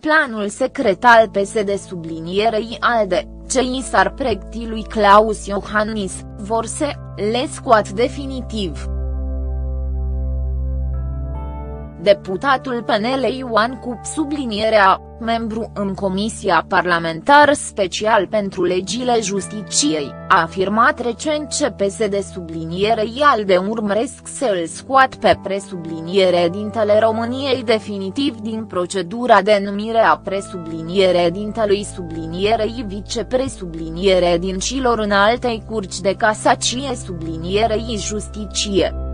planul secret al PSD sublinierei ALDE, ce i s-ar pregti lui Claus Iohannis, vor se, le scoat definitiv. Deputatul PNL Ioan Cup sublinierea, membru în Comisia Parlamentar Special pentru Legile Justiciei, a afirmat recent ce PSD sublinierei ALDE urmăresc să îl scoat pe presubliniere dintele României definitiv din procedura de numire a presubliniere dintelui sublinierei vicepresubliniere din cilor în altei curci de casacie sublinierei justicie.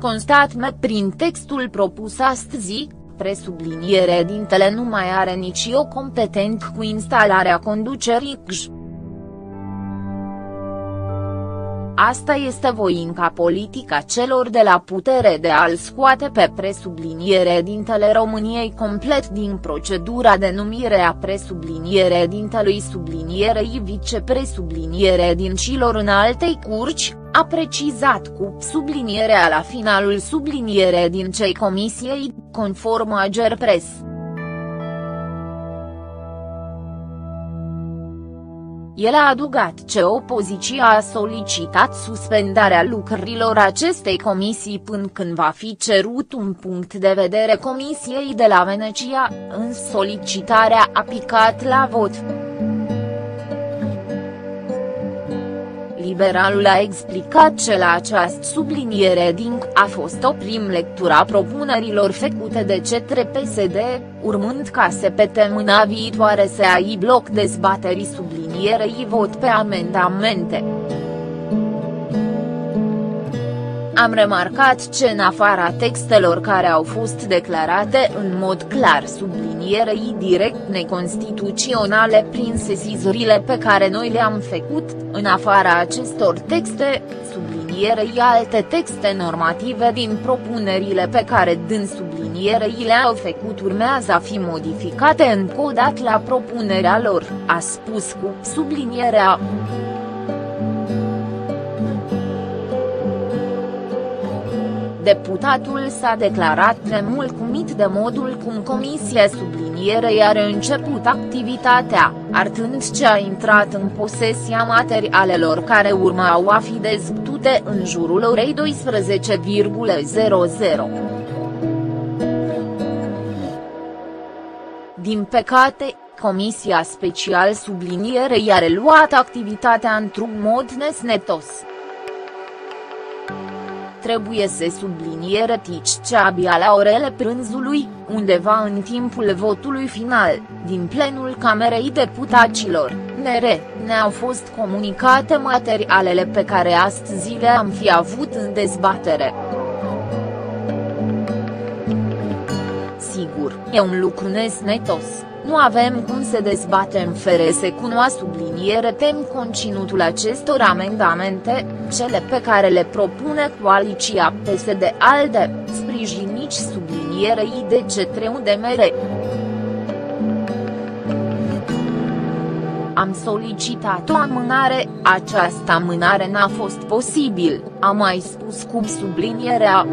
Constatme prin textul propus astăzi, presubliniere dintele nu mai are nici o competent cu instalarea conducerii CJ. Asta este voința politică a celor de la putere de a-l scoate pe presubliniere dintele României complet din procedura de numire a presubliniere dintelui sublinierei vicepresubliniere din cilor în altei curci, a precizat cu sublinierea la finalul subliniere din cei comisiei, conform Agerpres. El a adugat ce opoziția a solicitat suspendarea lucrărilor acestei comisii până când va fi cerut un punct de vedere Comisiei de la Venecia, în solicitarea a picat la vot. Liberalul a explicat că la această subliniere din a fost o prim lectură a propunerilor făcute de cetre PSD, urmând ca săptămâna viitoare să ai bloc dezbaterii sublinierei vot pe amendamente. Am remarcat ce în afara textelor care au fost declarate în mod clar sublinierei direct neconstituționale prin sesizurile pe care noi le-am făcut, în afara acestor texte, sublinierei alte texte normative din propunerile pe care din sublinierei le-au făcut urmează a fi modificate încă la propunerea lor, a spus cu sublinierea. Deputatul s-a declarat nemulțumit de modul cum Comisia sublinierei are început activitatea, artând ce a intrat în posesia materialelor care urmau a fi dezbătute în jurul orei 12,00. Din păcate, Comisia Special Sublinierei a reluat activitatea într-un mod nesnetos trebuie să subliniere tici ce abia la orele prânzului, undeva în timpul votului final, din plenul Camerei Deputaților, NR, ne-au fost comunicate materialele pe care astăzi le am fi avut în dezbatere. Sigur, e un lucru nesnetos nu avem cum să dezbatem fără să cunoa subliniere tem conținutul acestor amendamente, cele pe care le propune coaliția PSD-ALDE, sprijinici sublinierei de cetre UDMR. Am solicitat o amânare, această amânare n-a fost posibil, a mai spus cu sublinierea.